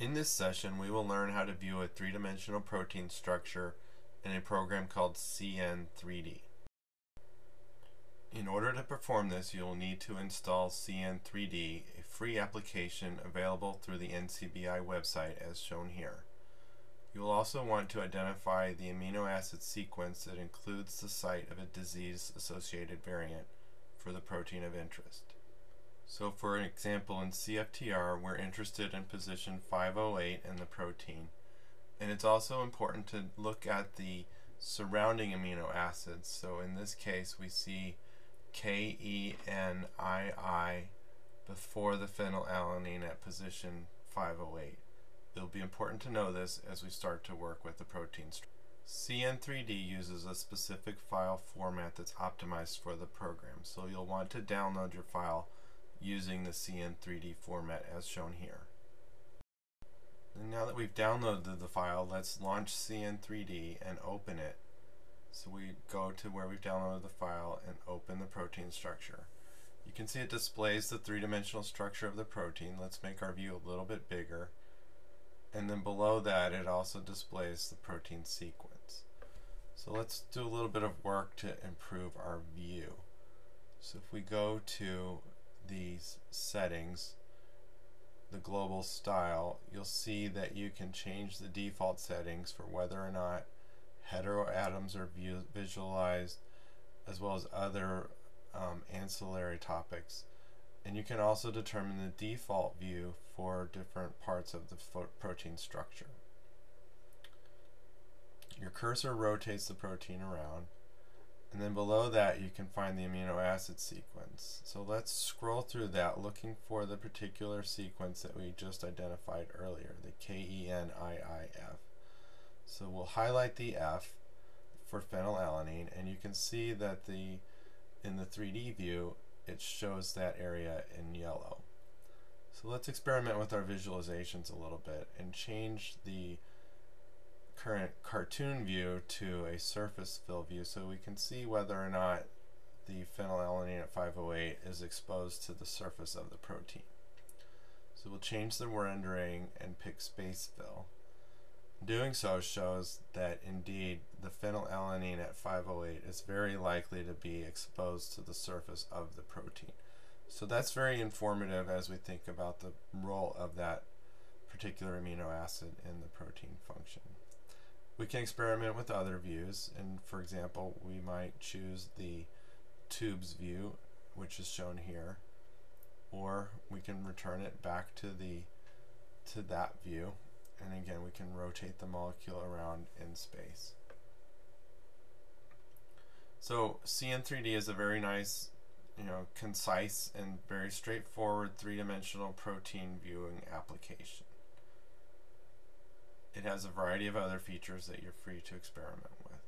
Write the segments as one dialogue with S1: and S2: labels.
S1: In this session, we will learn how to view a three-dimensional protein structure in a program called CN3D. In order to perform this, you will need to install CN3D, a free application available through the NCBI website as shown here. You will also want to identify the amino acid sequence that includes the site of a disease-associated variant for the protein of interest. So for example in CFTR we're interested in position 508 in the protein and it's also important to look at the surrounding amino acids so in this case we see KENII before the phenylalanine at position 508. It'll be important to know this as we start to work with the protein structure. CN3D uses a specific file format that's optimized for the program so you'll want to download your file using the CN3D format as shown here. And now that we've downloaded the file, let's launch CN3D and open it. So we go to where we've downloaded the file and open the protein structure. You can see it displays the three-dimensional structure of the protein. Let's make our view a little bit bigger. And then below that it also displays the protein sequence. So let's do a little bit of work to improve our view. So if we go to these settings, the global style, you'll see that you can change the default settings for whether or not heteroatoms are visualized as well as other um, ancillary topics. And you can also determine the default view for different parts of the protein structure. Your cursor rotates the protein around and then below that you can find the amino acid sequence. So let's scroll through that looking for the particular sequence that we just identified earlier, the KENIIF. So we'll highlight the F for phenylalanine and you can see that the in the 3D view it shows that area in yellow. So let's experiment with our visualizations a little bit and change the current cartoon view to a surface fill view so we can see whether or not the phenylalanine at 508 is exposed to the surface of the protein. So we'll change the rendering and pick space fill. Doing so shows that indeed the phenylalanine at 508 is very likely to be exposed to the surface of the protein. So that's very informative as we think about the role of that particular amino acid in the protein function. We can experiment with other views, and for example, we might choose the tubes view, which is shown here, or we can return it back to the to that view, and again, we can rotate the molecule around in space. So CN3D is a very nice, you know, concise and very straightforward three-dimensional protein viewing application. It has a variety of other features that you're free to experiment with.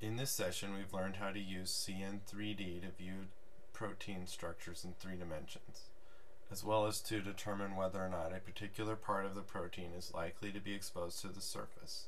S1: In this session, we've learned how to use CN3D to view protein structures in three dimensions, as well as to determine whether or not a particular part of the protein is likely to be exposed to the surface.